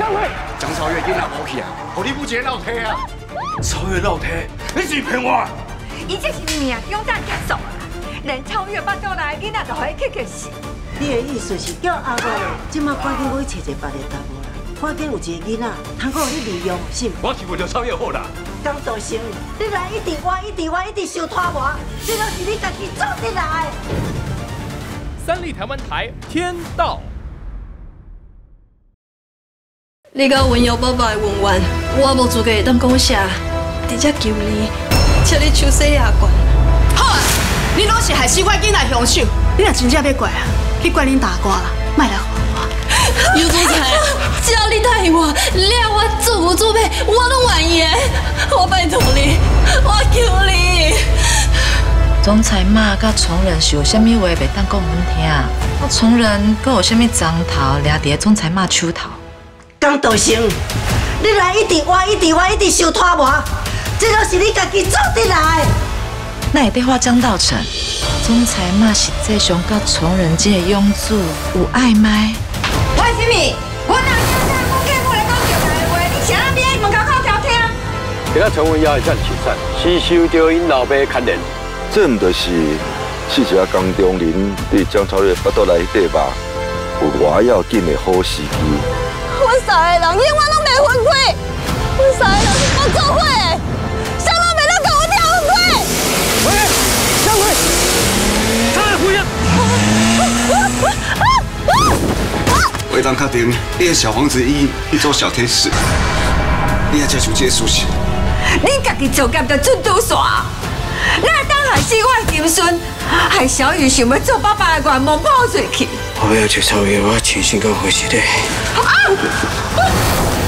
张伟，张超越囡仔跑去啊，何你不接老梯啊？超越老梯，你是骗我？伊这是命中战结束啊！连超越巴肚内囡仔都可以去去死。你的意思是叫阿伯，今麦赶紧我去找一个别的答案啦。赶紧有一个囡仔，通过你利用，是吗？我是为了超越好啦。江道生，你来一直挖，一直挖，一直想拖我，这都是你家己做得来。三立台湾台天道。你甲温柔爸爸的文玩，我无资格当讲啥，直接求你，请你手洗牙关。好啊，你拢是害死我囡仔凶手，你若真正要怪啊，去怪恁大哥啦，莫来烦我。尤总裁，只要你答应我，你要我做不做咩，我都愿意。我拜托你，我求你。总裁妈甲崇仁是有啥物话袂当讲阮听？崇仁佮有啥物脏头掠伫总裁妈手头？江道生，你来一直挖，一直挖，一直受拖磨，这都是你家己做得来。那会得话江道成，总裁妈实际上甲崇仁这个养子有暧昧。为什么？我哪听到我客户来讲叫他的话，你啥物喺门口口调听？今仔陈文也会这样凄惨，是受到因老爸牵连。这毋就是四只江中人对江超越腹肚内底吧有偌要紧的好时机。阮三个人永远拢袂分开，阮三个人是合作伙的，谁拢袂当甲我跳分开。喂，张伟，张伟，我当确定你的小王子伊去做小天使，你也接受这事实。你家己做孽就准拄煞，那当害死我的金孙，害小雨想要做爸爸的愿望破碎去。我要去超越，我全心跟回去的。啊！就是。